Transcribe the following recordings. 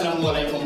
আসসালামু আলাইকুম।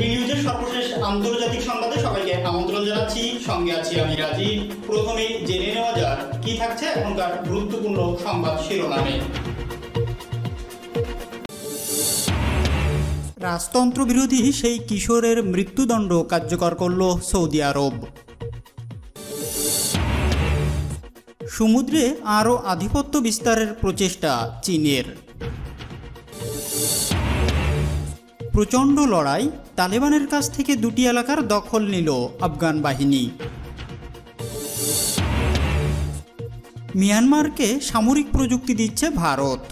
নিউজের সর্বশেষ আন্তর্জাতিক সংবাদে সবাইকে আমন্ত্রণ জানাচ্ছি। সঙ্গে আছি আমি রাজীব। প্রথমেই জেনে নেওয়া যাক, কি থাকছে এখনকার গুরুত্বপূর্ণ সংবাদ শিরোনামে। রাজতন্ত্র বিরোধী সেই কিশোরের মৃত্যুদণ্ড কার্যকর করল সৌদি আরব। সমুদ্রে আরও আধিপত্য বিস্তারের প্রচেষ্টা চীনের। প্রচণ্ড লড়াই তালেবানের কাছ থেকে দুটি এলাকার দখল নিল আফগান বাহিনী। মিয়ানমারকে সামরিক প্রযুক্তি দিচ্ছে ভারত।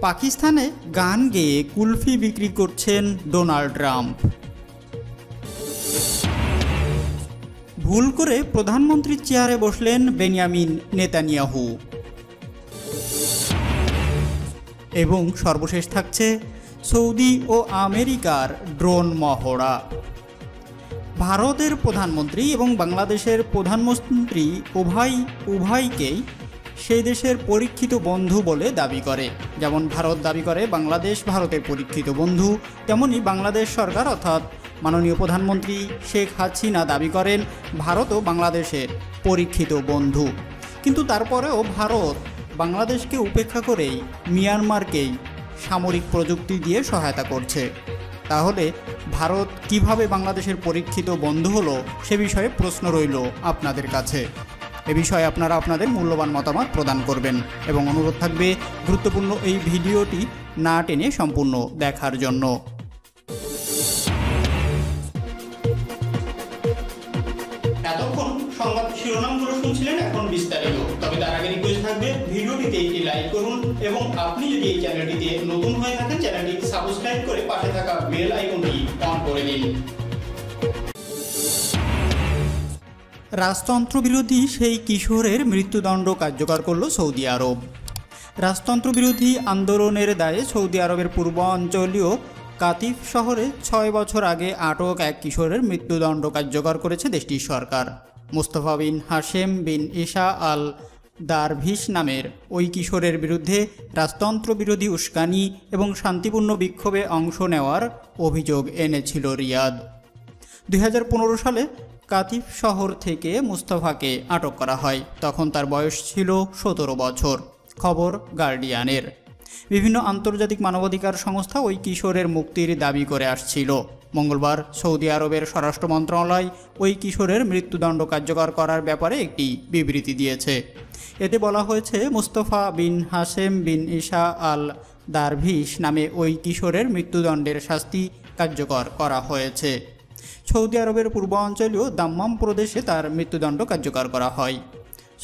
পাকিস্তানে গান গেয়ে কুলফি বিক্রি করছেন ডোনাল্ড ট্রাম্প। ভুল করে প্রধানমন্ত্রীর চেয়ারে বসলেন বেনিয়ামিন নেতানিয়াহু। এবং সর্বশেষ থাকছে সৌদি ও আমেরিকার ড্রোন মহড়া। ভারতের প্রধানমন্ত্রী এবং বাংলাদেশের প্রধানমন্ত্রী উভয় উভয়কেই সেই দেশের পরীক্ষিত বন্ধু বলে দাবি করে। যেমন ভারত দাবি করে, বাংলাদেশ ভারতের পরীক্ষিত বন্ধু। তেমনি বাংলাদেশ সরকার অর্থাৎ মাননীয় প্রধানমন্ত্রী শেখ হাসিনা দাবি করেন ভারতও বাংলাদেশের পরীক্ষিত বন্ধু। কিন্তু তারপরেও ভারত বাংলাদেশকে উপেক্ষা করেই মিয়ানমারকেই সামরিক প্রযুক্তি দিয়ে সহায়তা করছে। তাহলে ভারত কীভাবে বাংলাদেশের পরীক্ষিত বন্ধু হলো সে বিষয়ে প্রশ্ন রইল আপনাদের কাছে। এ বিষয়ে আপনারা আপনাদের মূল্যবান মতামত প্রদান করবেন এবং অনুরোধ থাকবে গুরুত্বপূর্ণ এই ভিডিওটি না টেনে সম্পূর্ণ দেখার জন্য। এতক্ষণ সংবাদ শিরোনামগুলো শুনছিলেন একটি লাইক করুন এবং আপনি যদি এই চ্যানেলটিতে নতুন হয়ে থাকেন চ্যানেলটি সাবস্ক্রাইব করে পাশে থাকা বেল আইকনটি অন করে দিন। রাজতন্ত্র বিরোধী সেই কিশোরের মৃত্যুদণ্ড কার্যকর করল সৌদি আরব। রাজতন্ত্র বিরোধী আন্দোলনের দায়ে সৌদি আরবের পূর্ব অঞ্চলীয় কাতিফ শহরে ছয় বছর আগে আটক এক কিশোরের মৃত্যুদণ্ড কার্যকর করেছে দেশটির সরকার। মুস্তফা বিন হাশেম বিন ইশা আল দারভিস নামের। ওই কিশোরের বিরুদ্ধে রাজতন্ত্র বিরোধী উস্কানি এবং শান্তিপূর্ণ বিক্ষোভে অংশ নেওয়ার অভিযোগ এনেছিল রিয়াদ। দুই হাজার পনেরো সালে কাতিফ শহর থেকে মুস্তফাকে আটক করা হয়। তখন তার বয়স ছিল সতেরো বছর। খবর গার্ডিয়ানের। বিভিন্ন আন্তর্জাতিক মানবাধিকার সংস্থা ওই কিশোরের মুক্তির দাবি করে আসছিল। মঙ্গলবার সৌদি আরবের স্বরাষ্ট্র মন্ত্রণালয় ওই কিশোরের মৃত্যুদণ্ড কার্যকর করার ব্যাপারে একটি বিবৃতি দিয়েছে। এতে বলা হয়েছে, মুস্তফা বিন হাসেম বিন ইশা আল দারভিস নামে ওই কিশোরের মৃত্যুদণ্ডের শাস্তি কার্যকর করা হয়েছে। সৌদি আরবের পূর্বাঞ্চলীয় দাম্মাম প্রদেশে তার মৃত্যুদণ্ড কার্যকর করা হয়।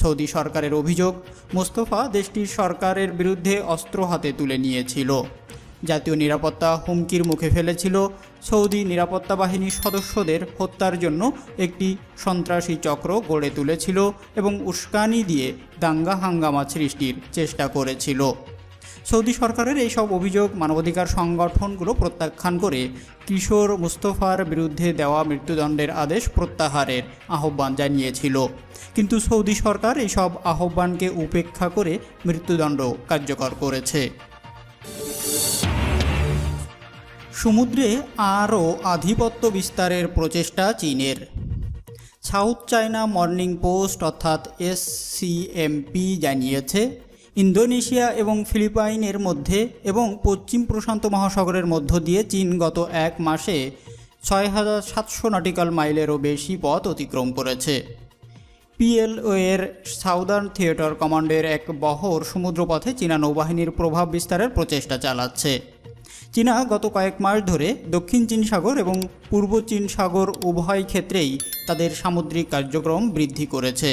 সৌদি সরকারের অভিযোগ, মোস্তফা দেশটির সরকারের বিরুদ্ধে অস্ত্র হাতে তুলে নিয়েছিল। জাতীয় নিরাপত্তা হুমকির মুখে ফেলেছিল। সৌদি নিরাপত্তা বাহিনীর সদস্যদের হত্যার জন্য একটি সন্ত্রাসী চক্র গড়ে তুলেছিল এবং উস্কানি দিয়ে দাঙ্গা হাঙ্গামা সৃষ্টির চেষ্টা করেছিল। সৌদি সরকারের এইসব অভিযোগ মানবাধিকার সংগঠনগুলো প্রত্যাখ্যান করে কিশোর মুস্তফার বিরুদ্ধে দেওয়া মৃত্যুদণ্ডের আদেশ প্রত্যাহারের আহ্বান জানিয়েছিল। কিন্তু সৌদি সরকার এইসব আহ্বানকে উপেক্ষা করে মৃত্যুদণ্ড কার্যকর করেছে। সমুদ্রে আরও আধিপত্য বিস্তারের প্রচেষ্টা চীনের। সাউথ চায়না মর্নিং পোস্ট অর্থাৎ এসসিএমপি জানিয়েছে, ইন্দোনেশিয়া এবং ফিলিপাইনের মধ্যে এবং পশ্চিম প্রশান্ত মহাসাগরের মধ্য দিয়ে চীন গত এক মাসে ছয় হাজার সাতশো নটিক্যাল মাইলেরও বেশি পথ অতিক্রম করেছে। পিএলও এর সাউদার্ন থিয়েটার কমান্ডের এক বহর সমুদ্রপথে চীনা নৌবাহিনীর প্রভাব বিস্তারের প্রচেষ্টা চালাচ্ছে। চীনা গত কয়েক মাস ধরে দক্ষিণ চীন সাগর এবং পূর্ব চীন সাগর উভয় ক্ষেত্রেই তাদের সামুদ্রিক কার্যক্রম বৃদ্ধি করেছে।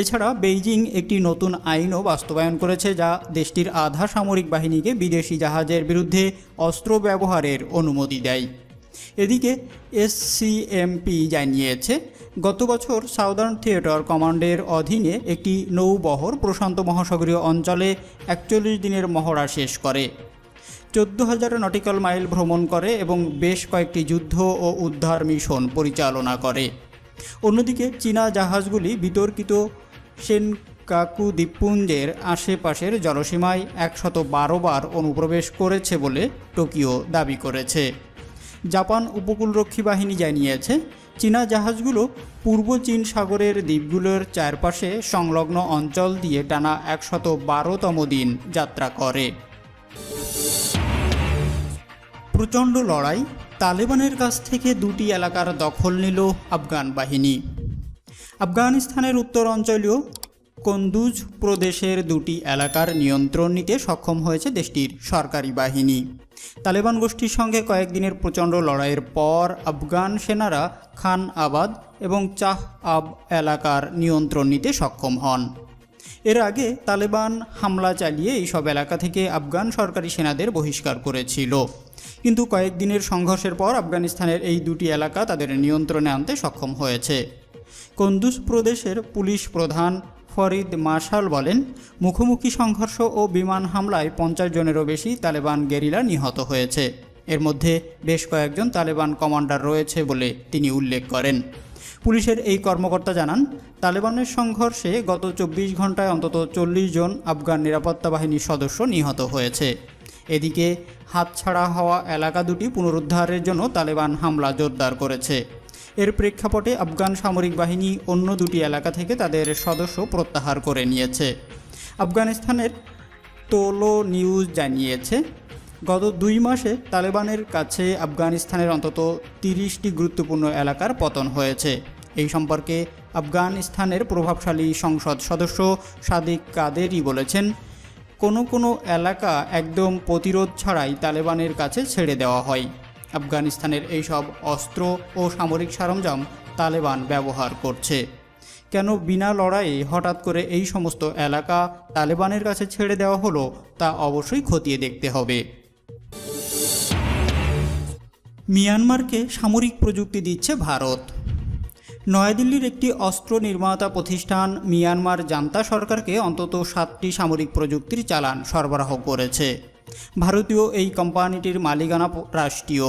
এছাড়া বেইজিং একটি নতুন আইনও বাস্তবায়ন করেছে যা দেশটির আধা সামরিক বাহিনীকে বিদেশি জাহাজের বিরুদ্ধে অস্ত্র ব্যবহারের অনুমতি দেয়। এদিকে এসসিএমপি জানিয়েছে, গত বছর সাউদার্ন থিয়েটার কমান্ডের অধীনে একটি নৌবহর প্রশান্ত মহাসাগরীয় অঞ্চলে একচল্লিশ দিনের মহড়া শেষ করে। চোদ্দ হাজার নটিক্যাল মাইল ভ্রমণ করে এবং বেশ কয়েকটি যুদ্ধ ও উদ্ধার মিশন পরিচালনা করে। অন্যদিকে চীনা জাহাজগুলি বিতর্কিত সেন শিকাকু দ্বীপপুঞ্জের আশেপাশের জলসীমায় একশত বারো বার অনুপ্রবেশ করেছে বলে টোকিও দাবি করেছে। জাপান উপকূলরক্ষী বাহিনী জানিয়েছে, চীনা জাহাজগুলো পূর্ব চীন সাগরের দ্বীপগুলোর চারপাশে সংলগ্ন অঞ্চল দিয়ে টানা একশত বারোতম দিন যাত্রা করে। প্রচণ্ড লড়াই, তালেবানের কাছ থেকে দুটি এলাকার দখল নিল আফগান বাহিনী। আফগানিস্তানের উত্তর অঞ্চলীয় কন্দুজ প্রদেশের দুটি এলাকার নিয়ন্ত্রণ নিতে সক্ষম হয়েছে দেশটির সরকারি বাহিনী। তালেবান গোষ্ঠীর সঙ্গে কয়েকদিনের প্রচণ্ড লড়াইয়ের পর আফগান সেনারা খান আবাদ এবং চাহ আব এলাকার নিয়ন্ত্রণ নিতে সক্ষম হন। এর আগে তালেবান হামলা চালিয়ে এইসব এলাকা থেকে আফগান সরকারি সেনাদের বহিষ্কার করেছিল। কিন্তু কয়েকদিনের সংঘর্ষের পর আফগানিস্তানের এই দুটি এলাকা তাদের নিয়ন্ত্রণে আনতে সক্ষম হয়েছে। কন্দুজ প্রদেশের পুলিশ প্রধান ফরিদ মার্শাল বলেন, মুখোমুখি সংঘর্ষ ও বিমান হামলায় পঞ্চাশ জনেরও বেশি তালেবান গেরিলা নিহত হয়েছে। এর মধ্যে বেশ কয়েকজন তালেবান কমান্ডার রয়েছে বলে তিনি উল্লেখ করেন। পুলিশের এই কর্মকর্তা জানান, তালেবানের সংঘর্ষে গত চব্বিশ ঘন্টায় অন্তত চল্লিশ জন আফগান নিরাপত্তা বাহিনীর সদস্য নিহত হয়েছে। এদিকে হাতছাড়া হওয়া এলাকা দুটি পুনরুদ্ধারের জন্য তালেবান হামলা জোরদার করেছে। এর প্রেক্ষাপটে আফগান সামরিক বাহিনী অন্য দুটি এলাকা থেকে তাদের সদস্য প্রত্যাহার করে নিয়েছে। আফগানিস্তানের তোলো নিউজ জানিয়েছে, গত দুই মাসে তালেবানের কাছে আফগানিস্তানের অন্তত তিরিশটি গুরুত্বপূর্ণ এলাকার পতন হয়েছে। এই সম্পর্কে আফগানিস্তানের প্রভাবশালী সংসদ সদস্য সাদিক কাদেরই বলেছেন কোনো কোনো এলাকা একদম প্রতিরোধ ছাড়াই তালেবানের কাছে ছেড়ে দেওয়া হয়। আফগানিস্তানের এইসব অস্ত্র ও সামরিক সরঞ্জাম তালেবান ব্যবহার করছে। কেন বিনা লড়াইয়ে হঠাৎ করে এই সমস্ত এলাকা তালেবানের কাছে ছেড়ে দেওয়া হলো, তা অবশ্যই খতিয়ে দেখতে হবে। মিয়ানমারকে সামরিক প্রযুক্তি দিচ্ছে ভারত। নয়াদিল্লির একটি অস্ত্র নির্মাতা প্রতিষ্ঠান মিয়ানমার জান্তা সরকারকে অন্তত সাতটি সামরিক প্রযুক্তির চালান সরবরাহ করেছে। ভারতীয় এই কোম্পানিটির মালিকানা রাষ্ট্রীয়।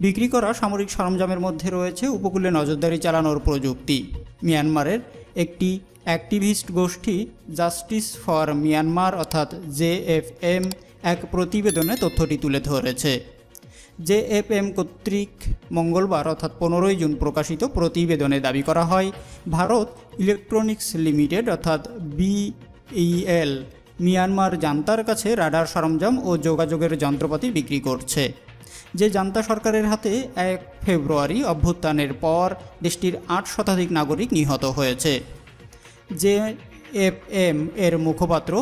বিক্রি করা সামরিক সরঞ্জামের মধ্যে রয়েছে উপকূলে নজরদারি চালানোর প্রযুক্তি। মিয়ানমারের একটি অ্যাক্টিভিস্ট গোষ্ঠী জাস্টিস ফর মিয়ানমার অর্থাৎ জেএফএম এক প্রতিবেদনে তথ্যটি তুলে ধরেছে। জেএফএম কর্তৃক মঙ্গলবার অর্থাৎ পনেরোই জুন প্রকাশিত প্রতিবেদনে দাবি করা হয়, ভারত ইলেকট্রনিক্স লিমিটেড অর্থাৎ বিইএল মিয়ানমার জান্তার কাছে রাডার সরঞ্জাম ও যোগাযোগের যন্ত্রপাতি বিক্রি করছে। যে জান্তা সরকারের হাতে এক ফেব্রুয়ারি অভ্যুত্থানের পর দেশটির আট শতাধিক নাগরিক নিহত হয়েছে। যে এফ এম এর মুখপাত্র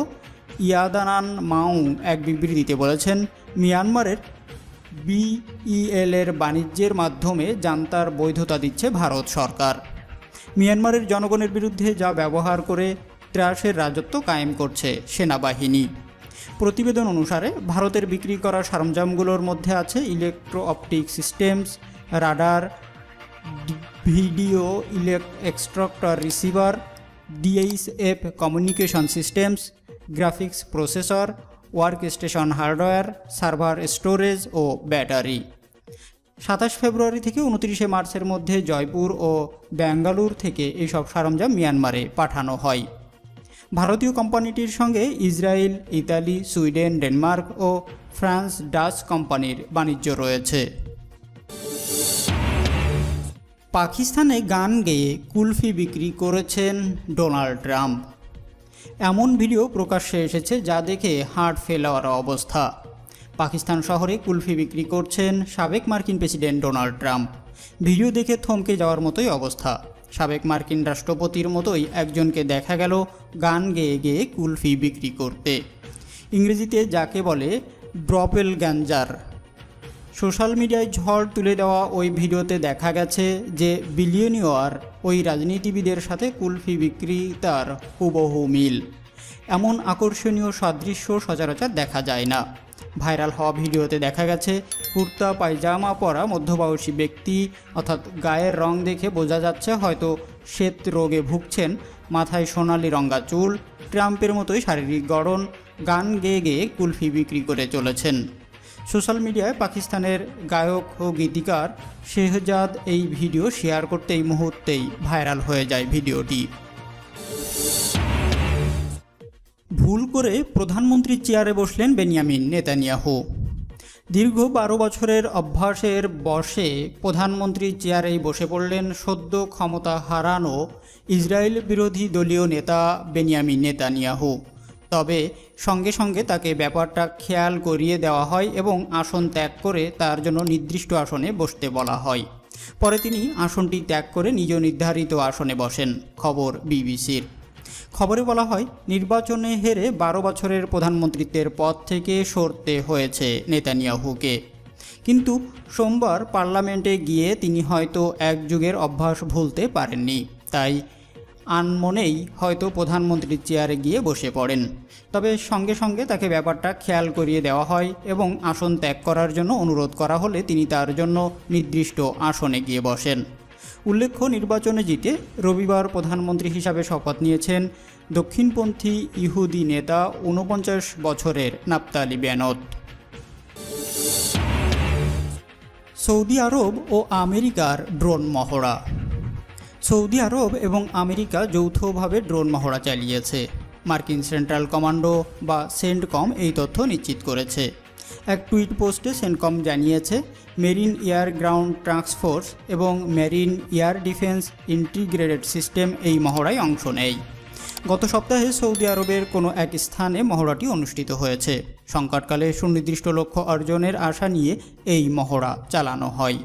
ইয়াদানান মাউ এক বিবৃতিতে বলেছেন, মিয়ানমারের বিইএল এর বাণিজ্যের মাধ্যমে জান্তার বৈধতা দিচ্ছে ভারত সরকার। মিয়ানমারের জনগণের বিরুদ্ধে যা ব্যবহার করে ত্রাসের রাজত্ব কায়েম করছে সেনাবাহিনী। প্রতিবেদন অনুসারে ভারতের বিক্রি করা সরঞ্জামগুলোর মধ্যে আছে electro optic systems radar video ইলেক extractor receiver DHF communication systems graphics processor work station hardware, server storage ও ব্যাটারি। সাতাশ ফেব্রুয়ারি থেকে উনত্রিশে মার্চের মধ্যে জয়পুর ও ব্যাঙ্গালুর থেকে এইসব সরঞ্জাম মিয়ানমারে পাঠানো হয়। ভারতীয় কোম্পানিটির সঙ্গে ইসরায়েল, ইতালি, সুইডেন, ডেনমার্ক ও ফ্রান্স ডাচ কোম্পানির বাণিজ্য রয়েছে। পাকিস্তানে গান গেয়ে কুলফি বিক্রি করেছেন ডোনাল্ড ট্রাম্প। এমন ভিডিও প্রকাশ্যে এসেছে যা দেখে হার্ট ফেলার অবস্থা। পাকিস্তান শহরে কুলফি বিক্রি করছেন সাবেক মার্কিন প্রেসিডেন্ট ডোনাল্ড ট্রাম্প। ভিডিও দেখে থমকে যাওয়ার মতোই অবস্থা। সাবেক মার্কিন রাষ্ট্রপতির মতোই একজনকে দেখা গেল গান গেয়ে গেয়ে কুলফি বিক্রি করতে। ইংরেজিতে যাকে বলে ড্রপেল গ্যাঞ্জার। সোশ্যাল মিডিয়ায় ঝড় তুলে দেওয়া ওই ভিডিওতে দেখা গেছে যে বিলিয়নিয়ার ওই রাজনীতিবিদের সাথে কুলফি বিক্রেতার হুবহু মিল। এমন আকর্ষণীয় সাদৃশ্য সচরাচর দেখা যায় না। ভাইরাল হওয়া ভিডিওতে দেখা গেছে, কুর্তা, পায়জামা পরা মধ্যবয়সী ব্যক্তি অর্থাৎ গায়ের রং দেখে বোঝা যাচ্ছে হয়তো শ্বেত রোগে ভুগছেন, মাথায় সোনালি রঙ্গা চুল, ট্রাম্পের মতোই শারীরিক গড়ন, গান গেয়ে গেয়ে কুলফি বিক্রি করে চলেছেন। সোশ্যাল মিডিয়ায় পাকিস্তানের গায়ক ও গীতিকার শেহজাদ এই ভিডিও শেয়ার করতে এই মুহূর্তেই ভাইরাল হয়ে যায় ভিডিওটি। ভুল করে প্রধানমন্ত্রীর চেয়ারে বসলেন বেনিয়ামিন নেতানিয়াহু। দীর্ঘ বারো বছরের অভ্যাসের বসে প্রধানমন্ত্রীর চেয়ারেই বসে পড়লেন সদ্য ক্ষমতা হারানো ইসরায়েল বিরোধী দলীয় নেতা বেনিয়ামিন নেতানিয়াহু। তবে সঙ্গে সঙ্গে তাকে ব্যাপারটা খেয়াল করিয়ে দেওয়া হয় এবং আসন ত্যাগ করে তার জন্য নির্দিষ্ট আসনে বসতে বলা হয়। পরে তিনি আসনটি ত্যাগ করে নিজ নির্ধারিত আসনে বসেন, খবর বিবিসির। খবরে বলা হয়, নির্বাচনে হেরে বারো বছরের প্রধানমন্ত্রীত্বের পদ থেকে সরতে হয়েছে নেতানিয়াহুকে। কিন্তু সোমবার পার্লামেন্টে গিয়ে তিনি হয়তো এক যুগের অভ্যাস ভুলতে পারেননি। তাই আনমনেই হয়তো প্রধানমন্ত্রীর চেয়ারে গিয়ে বসে পড়েন। তবে সঙ্গে সঙ্গে তাকে ব্যাপারটা খেয়াল করিয়ে দেওয়া হয় এবং আসন ত্যাগ করার জন্য অনুরোধ করা হলে তিনি তার জন্য নির্দিষ্ট আসনে গিয়ে বসেন। উল্লেখ্য, নির্বাচনে জিতে রবিবার প্রধানমন্ত্রী হিসাবে শপথ নিয়েছেন দক্ষিণপন্থী ইহুদি নেতা ঊনপঞ্চাশ বছরের নাপ্তালি বেনত সৌদি আরব ও আমেরিকার ড্রোন মহড়া সৌদি আরব এবং আমেরিকা যৌথভাবে ড্রোন মহড়া চালিয়েছে। মার্কিন সেন্ট্রাল কমান্ডো বা সেন্টকম এই তথ্য নিশ্চিত করেছে। এক টুইট পোস্টে সেন্টকম জানিয়েছে, মেরিন এয়ার গ্রাউন্ড ট্রান্সফোর্স এবং marine air defence integrated system এই মহড়ায় অংশ নেয় গত সপ্তাহে সৌদি আরবের কোনো এক স্থানে মহড়াটি অনুষ্ঠিত হয়েছে। সংকটকালে সুনির্দিষ্ট লক্ষ্য অর্জনের আশা নিয়ে এই মহড়া চালানো হয়।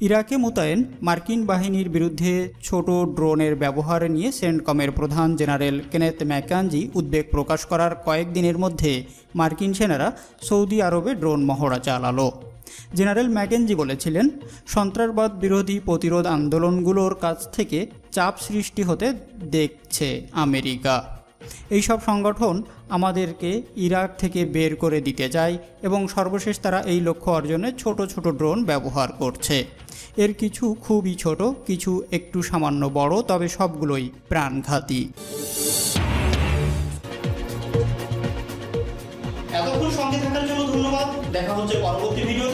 ইরাকে মোতায়েন মার্কিন বাহিনীর বিরুদ্ধে ছোট ড্রোনের ব্যবহার নিয়ে সেন্টকমের প্রধান জেনারেল কেনেত ম্যাকানজি উদ্বেগ প্রকাশ করার কয়েকদিনের মধ্যে মার্কিন সেনারা সৌদি আরবে ড্রোন মহড়া চালালো। জেনারেল ম্যাকেনজি বলেছিলেন, সন্ত্রাসবাদ বিরোধী প্রতিরোধ আন্দোলনগুলোর কাছ থেকে চাপ সৃষ্টি হতে দেখছে আমেরিকা। এইসব সংগঠন আমাদেরকে ইরাক থেকে বের করে দিতে চায় এবং সর্বশেষ তারা এই লক্ষ্য অর্জনে ছোট ছোট ড্রোন ব্যবহার করছে। এর কিছু খুবই ছোট, কিছু একটু সামান্য বড়, তবে সবগুলোই প্রাণঘাতী। এতক্ষণ সঙ্গে থাকার জন্য ধন্যবাদ। দেখা হচ্ছে পরবর্তী ভিডিওতে।